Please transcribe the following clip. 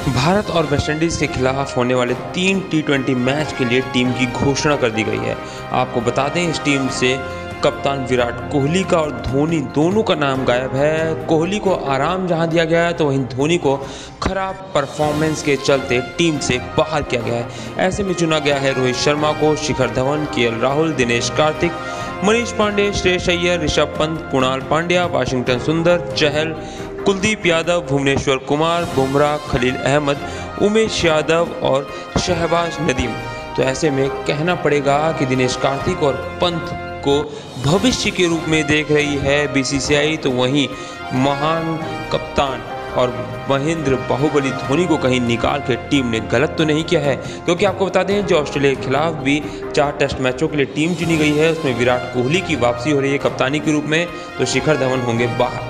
भारत और वेस्टइंडीज़ के खिलाफ होने वाले तीन टी मैच के लिए टीम की घोषणा कर दी गई है। आपको बता दें, इस टीम से कप्तान विराट कोहली का और धोनी दोनों का नाम गायब है। कोहली को आराम जहाँ दिया गया है तो वहीं धोनी को खराब परफॉर्मेंस के चलते टीम से बाहर किया गया है। ऐसे में चुना गया है रोहित शर्मा को, शिखर धवन, के राहुल, दिनेश कार्तिक, मनीष पांडे, श्रेयस अय्यर, ऋषभ पंत, कुणाल पांड्या, वाशिंगटन सुंदर, चहल कुलदीप यादव, भुवनेश्वर कुमार, बुमराह खलील अहमद, उमेश यादव और शहबाज नदीम। तो ऐसे में कहना पड़ेगा कि दिनेश कार्तिक और पंत को भविष्य के रूप में देख रही है बीसीसीआई तो वहीं महान कप्तान और महेंद्र बाहुबली धोनी को कहीं निकाल के टीम ने गलत तो नहीं किया है। क्योंकि आपको बता दें, जो ऑस्ट्रेलिया के खिलाफ भी चार टेस्ट मैचों के लिए टीम चुनी गई है, उसमें विराट कोहली की वापसी हो रही है कप्तानी के रूप में तो शिखर धवन होंगे बाहर।